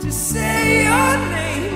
to say your name.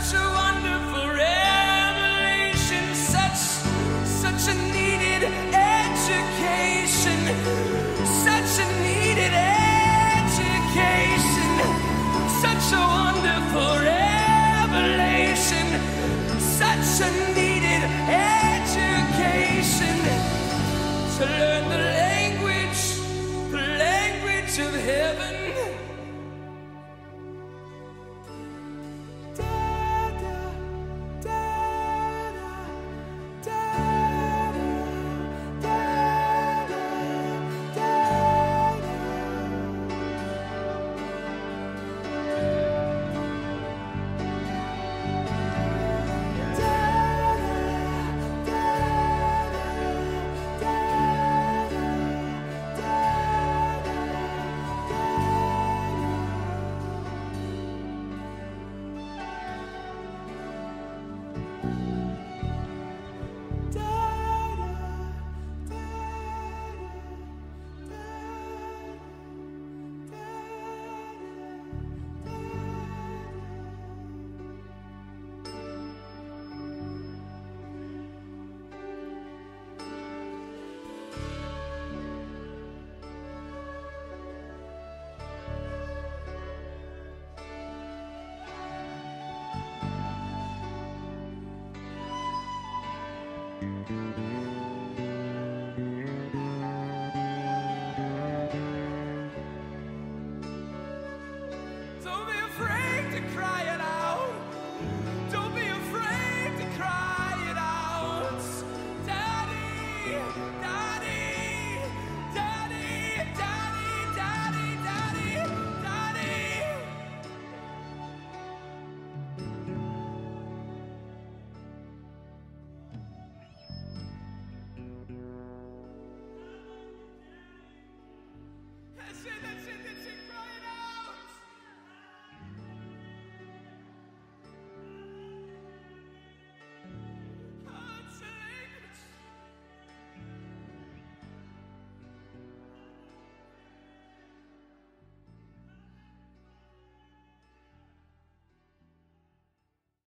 such a